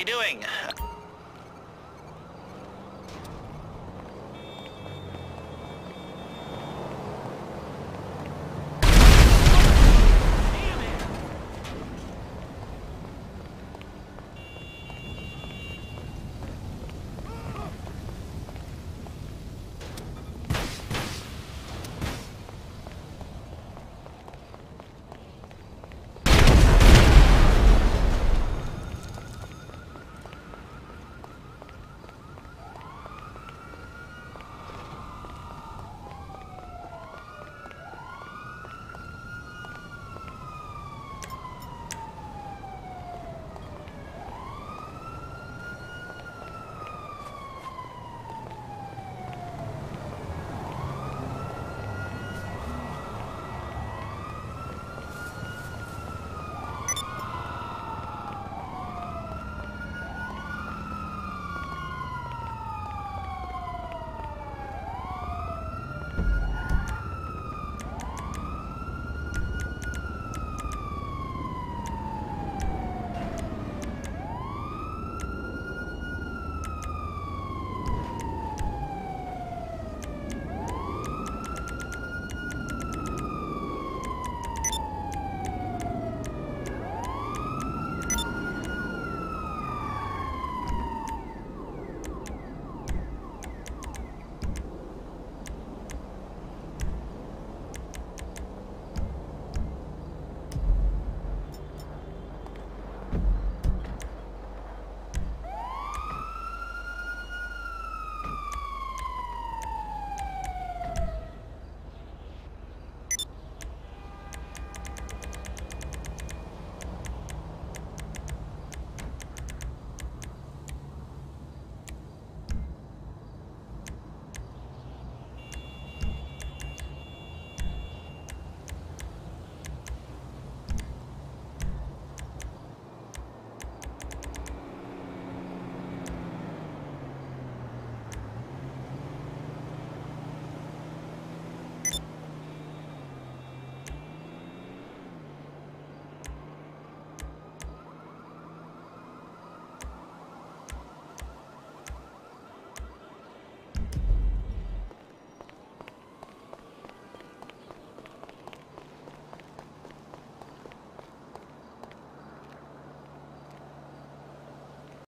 you doing?